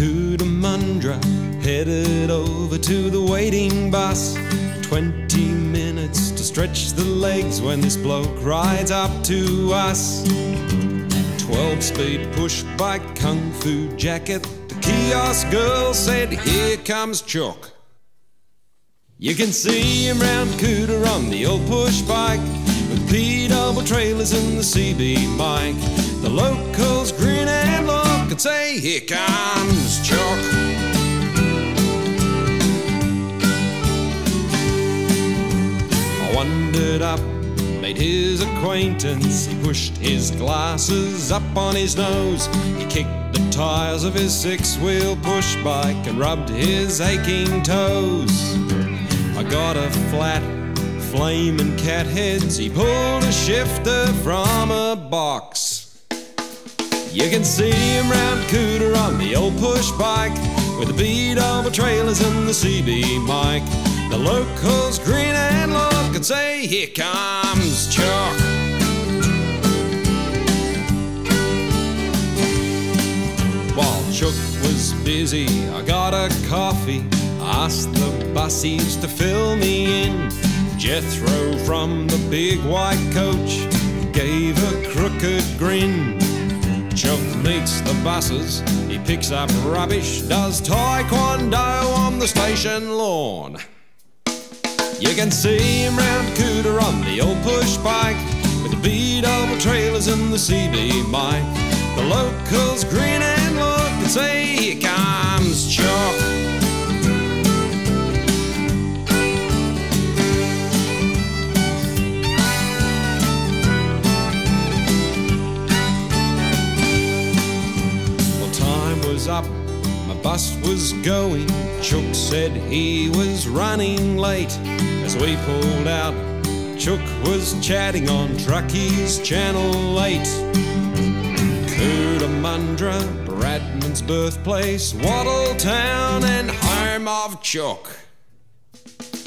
Cootamundra, headed over to the waiting bus. Twenty minutes to stretch the legs when this bloke rides up to us. 12 speed push bike, kung fu jacket. The kiosk girl said, Here comes Chook. You can see him round Coota on the old push bike with B double trailers and the CB mic. The locals grin and say, Here comes Chook. I wandered up, made his acquaintance. He pushed his glasses up on his nose. He kicked the tires of his six wheel push bike and rubbed his aching toes. I got a flat, flaming cat heads. He pulled a shifter from a box. You can see him round Coota on the old push bike with the beat of the trailers and the CB mic. The locals grin and look and say, Here comes Chook. While Chook was busy, I got a coffee. Asked the bussies to fill me in. Jethro from the big white coach gave a crooked grin. Chook meets the buses, he picks up rubbish, does taekwondo on the station lawn. You can see him round Coota on the old push bike with the B double trailers and the CB mic. The locals grin and look and say, Here comes was up, my bus was going. Chook said he was running late. As we pulled out, Chook was chatting on Truckies Channel 8. Cootamundra, Bradman's birthplace, Wattletown, and home of Chook.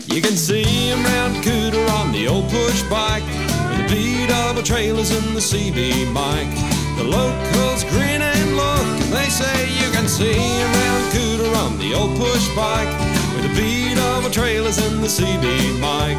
You can see him round Coota on the old push bike with the B double trailers and the CB mic. The locals grin they say you can see him round Coota on the old push bike with the B double trailers and the CB mic.